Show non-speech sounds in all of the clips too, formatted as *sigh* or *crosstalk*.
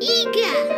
Eager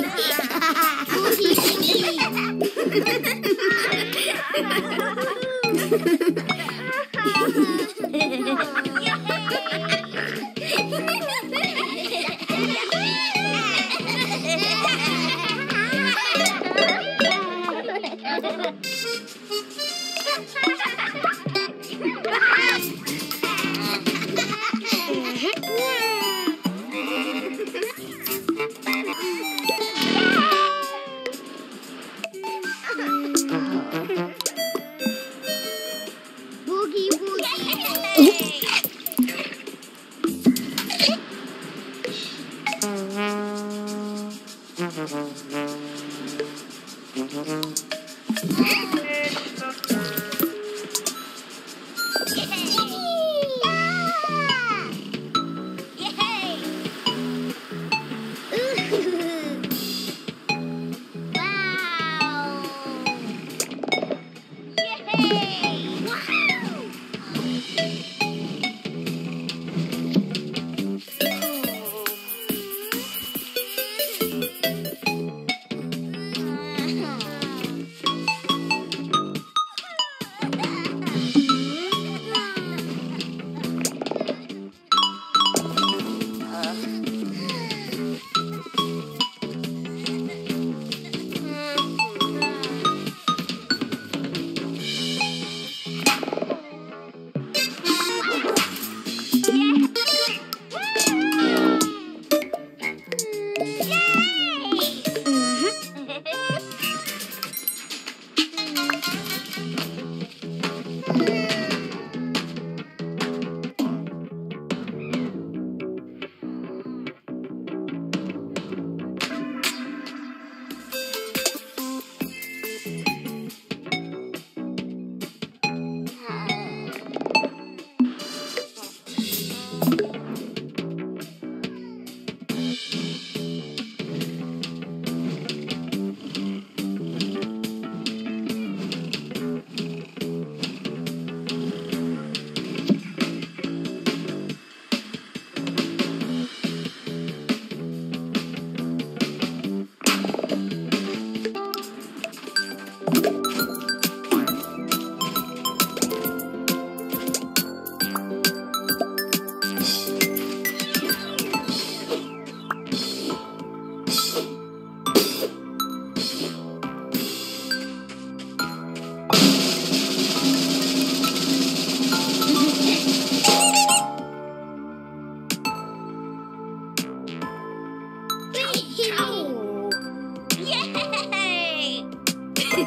恭喜恭喜！哈哈哈哈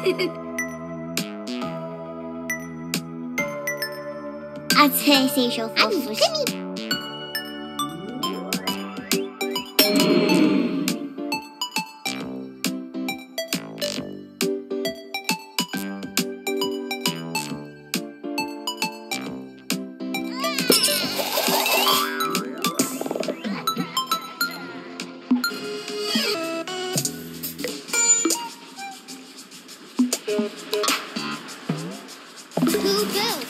*laughs* 啊，再写一首《阿弥》。Blue Bill.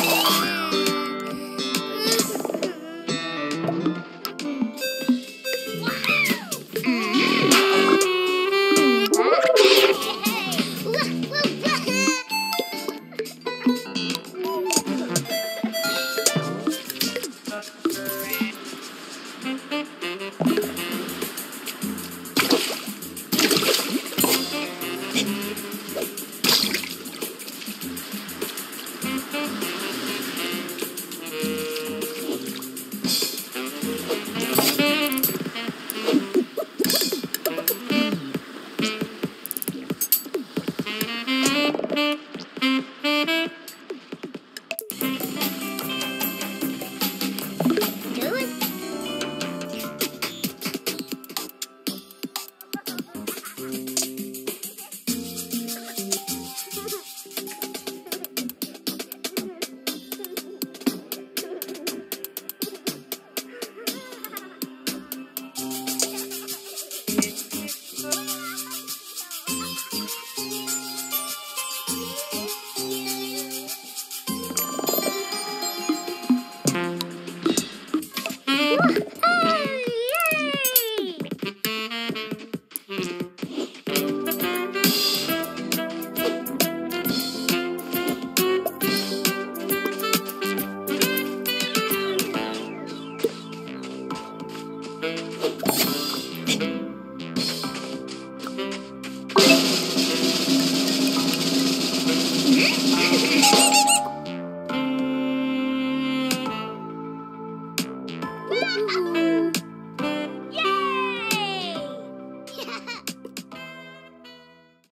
Thank you.